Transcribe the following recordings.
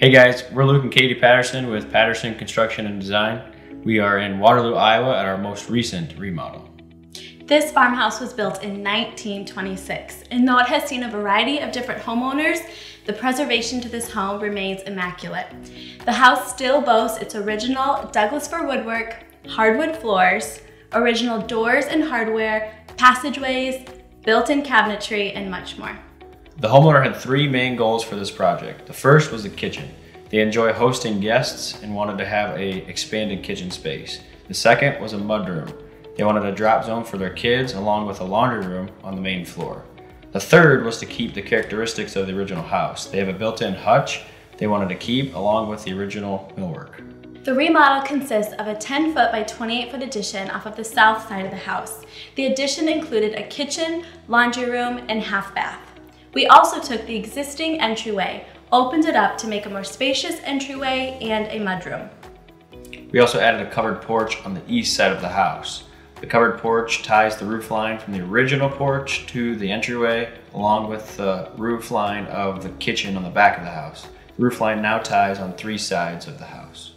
Hey guys, we're Luke and Katie Patterson with Patterson Construction and Design. We are in Waterloo, Iowa at our most recent remodel. This farmhouse was built in 1926, and though it has seen a variety of different homeowners, the preservation to this home remains immaculate. The house still boasts its original Douglas fir woodwork, hardwood floors, original doors and hardware, passageways, built-in cabinetry, and much more. The homeowner had three main goals for this project. The first was the kitchen. They enjoy hosting guests and wanted to have a expanded kitchen space. The second was a mudroom. They wanted a drop zone for their kids along with a laundry room on the main floor. The third was to keep the characteristics of the original house. They have a built-in hutch they wanted to keep along with the original millwork. The remodel consists of a 10 foot by 28 foot addition off of the south side of the house. The addition included a kitchen, laundry room, and half bath. We also took the existing entryway, opened it up to make a more spacious entryway and a mudroom. We also added a covered porch on the east side of the house. The covered porch ties the roof line from the original porch to the entryway, along with the roof line of the kitchen on the back of the house. The roof line now ties on three sides of the house.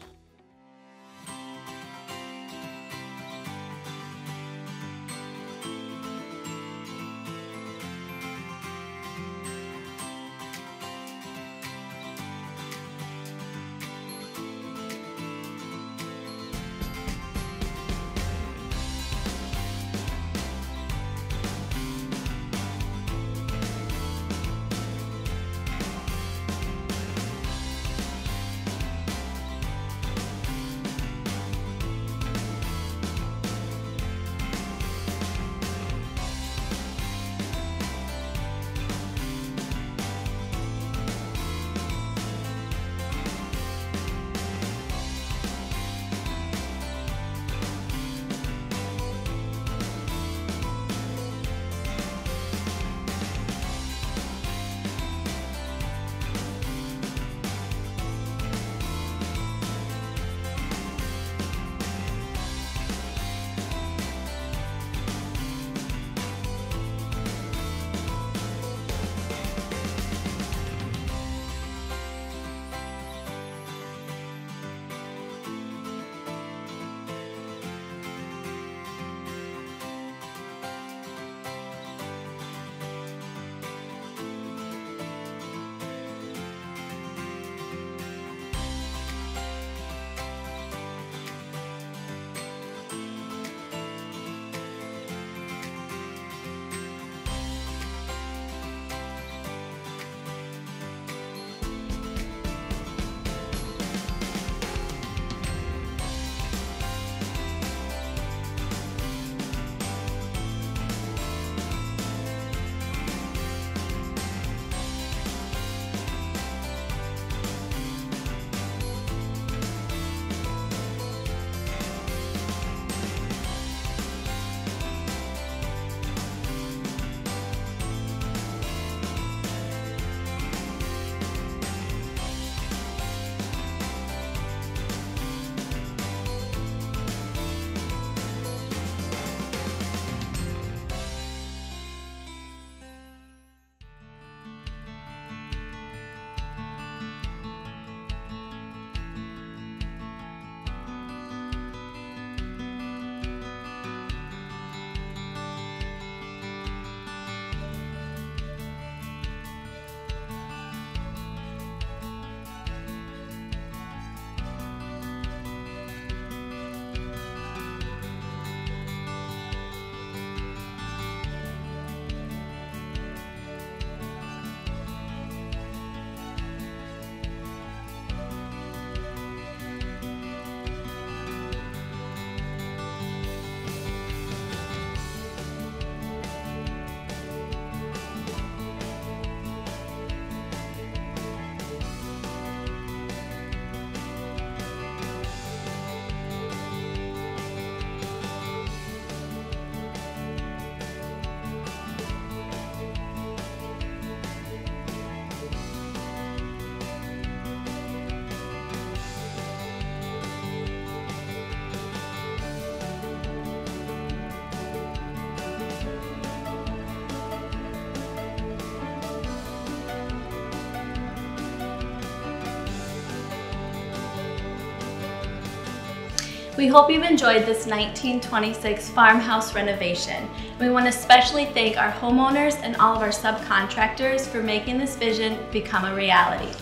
We hope you've enjoyed this 1926 farmhouse renovation. We want to especially thank our homeowners and all of our subcontractors for making this vision become a reality.